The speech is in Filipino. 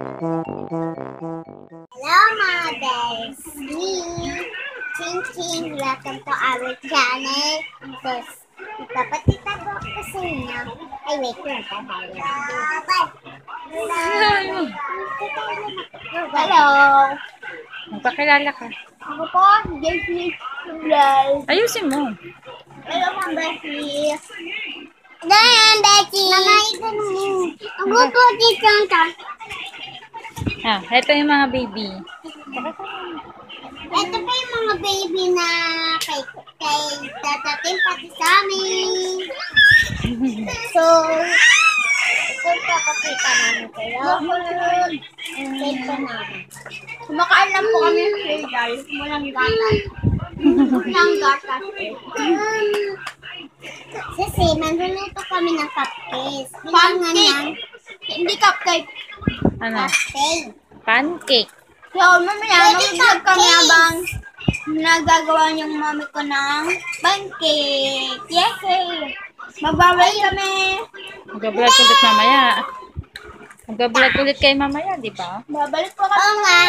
Hello, mothers. Me, Ching Ching. Welcome to our channel. This, ipapatita ko sa inyo. Ay, wait lang. Tayo. Hello. Magpakilala ka. Ako po, Jessie. Ayusin mo. Hello, Ma'am Becky. Dayan, Becky. Mama, ikaw mo. Ako po, Tita. Ah, ito yung mga baby. Ito pa yung mga baby na kay, kay tatatin pati sa amin. So, ito papakita namin kayo. Ito namin. Kumakain lang po kami ng cereal. Walang gatas. Walang gatas. Kasi, manluluto kami ng cupcakes. Pancake. Hindi cupcake. Ano? Pancake. So, mamaya, mag-vlog kami habang nagagawa yung mami ko ng pancake. Yay! Magbabalik kami. Mag-vlog ulit mamaya. Mag-vlog ulit kayo mamaya, di ba? Babalik po kami. Oo nga.